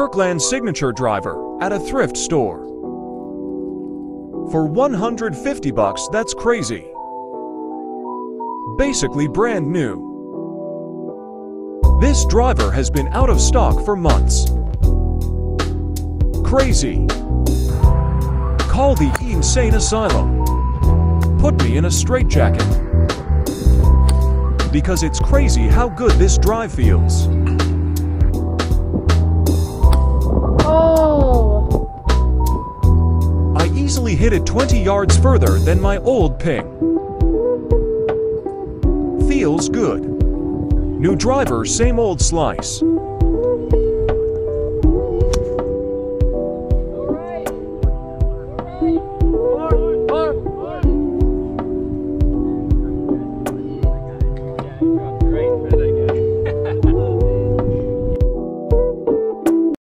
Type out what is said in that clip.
Kirkland signature driver at a thrift store. For 150 bucks, that's crazy. Basically brand new. This driver has been out of stock for months. Crazy. Call the insane asylum. Put me in a straitjacket. Because it's crazy how good this drive feels. easily hit it 20 yards further than my old Ping. Feels good. New driver, same old slice. Great.